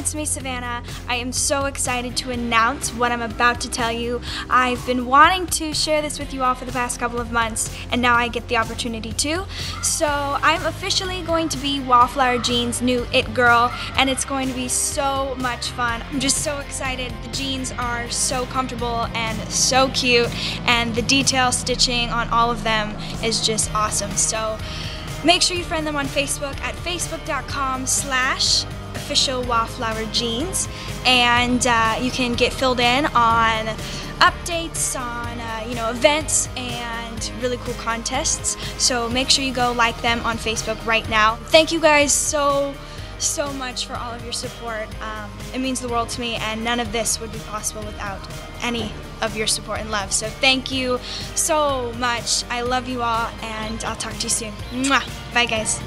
it's me, Savannah. I am so excited to announce what I'm about to tell you. I've been wanting to share this with you all for the past couple of months, and now I get the opportunity to. So, I'm officially going to be Wallflower Jeans' new It Girl, and it's going to be so much fun. I'm just so excited. The jeans are so comfortable and so cute, and the detail stitching on all of them is just awesome. So, make sure you friend them on Facebook at facebook.com slash official Wallflower Jeans, and uh, you can get filled in on updates on uh, you know events and really cool contests. So make sure you go like them on Facebook right now. Thank you guys so so much for all of your support. Um, it means the world to me, and none of this would be possible without any of your support and love. So thank you so much. I love you all, and I'll talk to you soon. Mwah. Bye, guys.